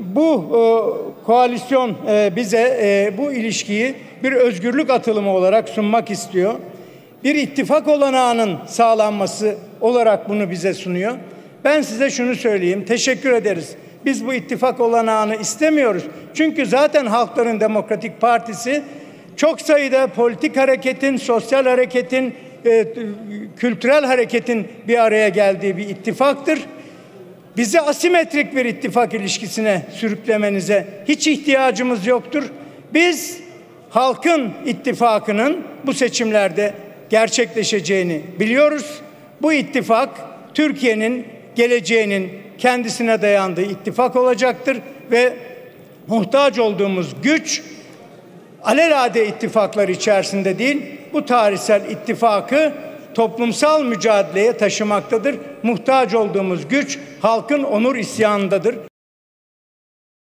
bu e, koalisyon e, bize e, bu ilişkiyi bir özgürlük atılımı olarak sunmak istiyor. Bir ittifak olanağının sağlanması olarak bunu bize sunuyor. Ben size şunu söyleyeyim. Teşekkür ederiz. Biz bu ittifak olanağını istemiyoruz. Çünkü zaten Halkların Demokratik Partisi çok sayıda politik hareketin, sosyal hareketin, e, kültürel hareketin bir araya geldiği bir ittifaktır. Bizi asimetrik bir ittifak ilişkisine sürüklemenize hiç ihtiyacımız yoktur. Biz halkın ittifakının bu seçimlerde gerçekleşeceğini biliyoruz. Bu ittifak Türkiye'nin geleceğinin kendisine dayandığı ittifak olacaktır ve muhtaç olduğumuz güç alelade ittifaklar içerisinde değil, bu tarihsel ittifakı toplumsal mücadeleye taşımaktadır. Muhtaç olduğumuz güç halkın onur isyanındadır.